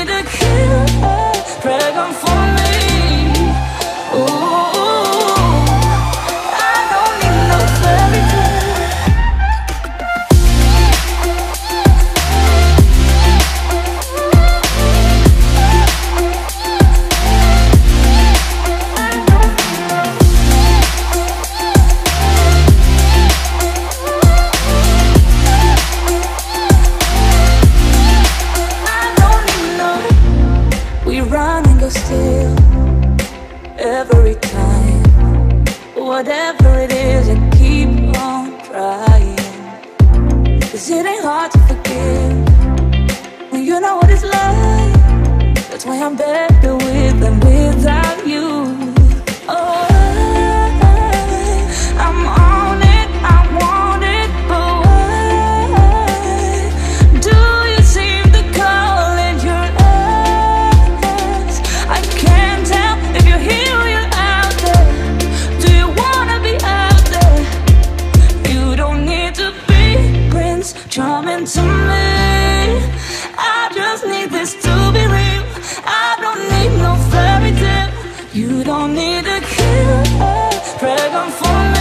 The a killer, dragon for to be real. I don't need no fairy tale. You don't need a cure Pray on for me.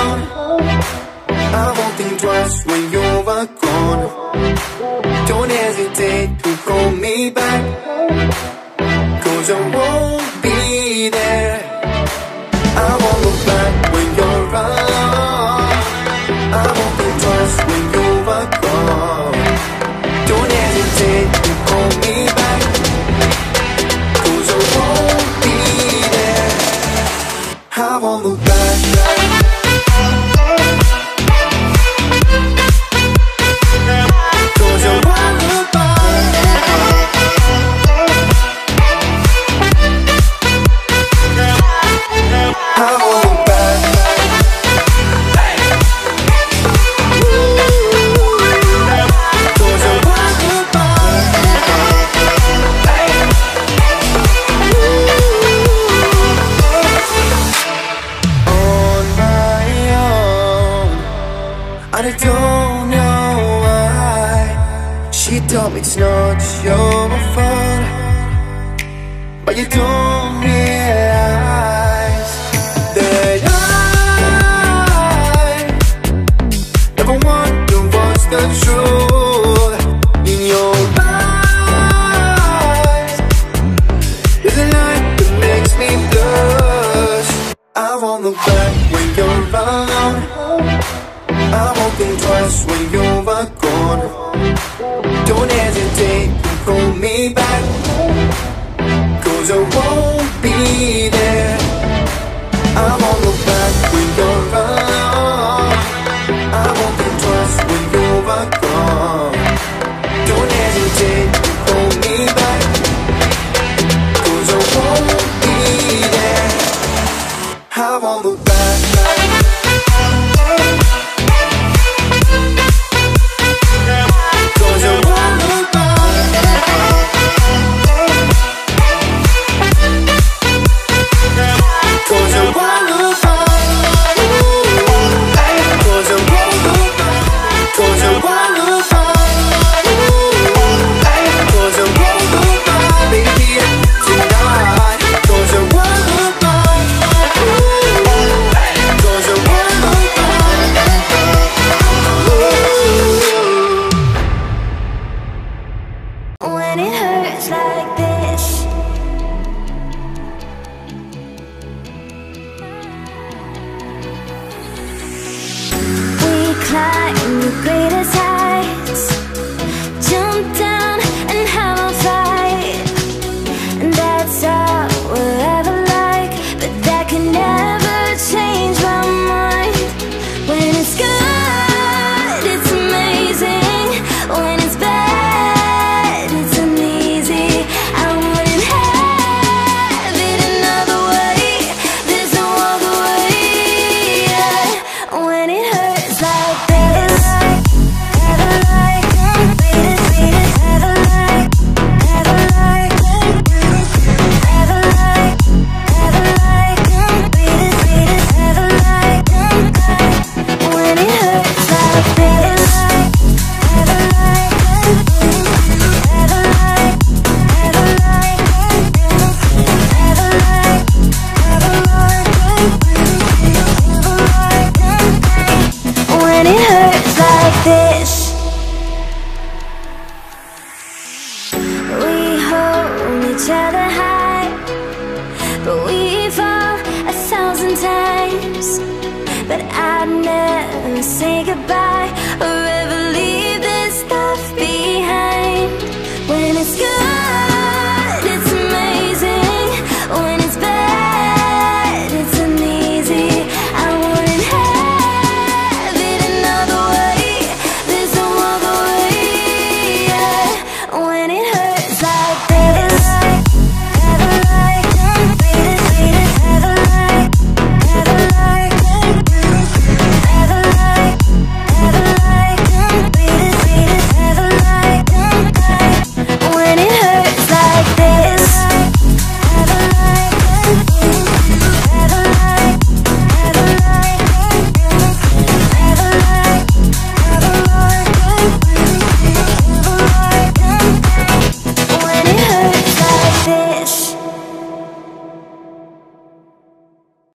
I won't think twice when you're gone Don't hesitate to call me back. Cause I won't be there. I won't look back when you're around I won't think twice when you're gone Don't hesitate to call me back. Cause I won't be there. I won't look back. It's not your fault, but you don't. I won't be there.